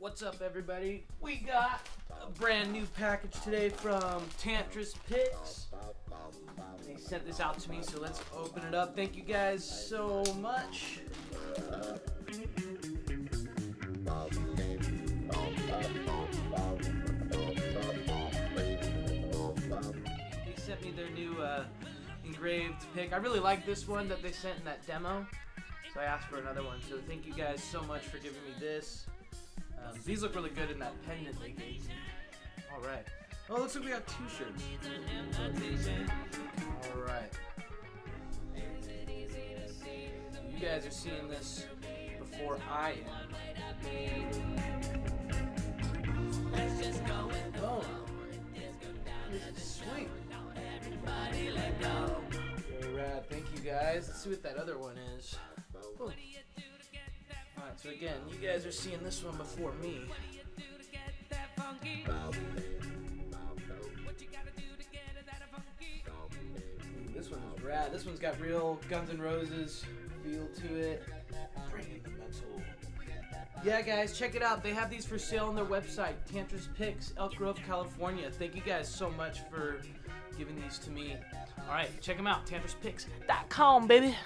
What's up, everybody? We got a brand new package today from Tantris Picks. They sent this out to me, so let's open it up. Thank you guys so much. They sent me their new uh, engraved pick. I really like this one that they sent in that demo, so I asked for another one. So thank you guys so much for giving me this. Um, these look really good in that pendant they gave me. All right. Oh, looks like we got two shirts. All right. You guys are seeing this before I am. Oh. Sweet. Rad. Thank you guys. Let's see what that other one is. Oh. Alright, so again, you guys are seeing this one before me. This one's rad. This one's got real Guns N' Roses feel to it. Bringing the metal. Yeah, guys, check it out. They have these for sale on their website, Tantris Picks, Elk Grove, California. Thank you guys so much for giving these to me. All right, check them out, tantrispicks.com, baby.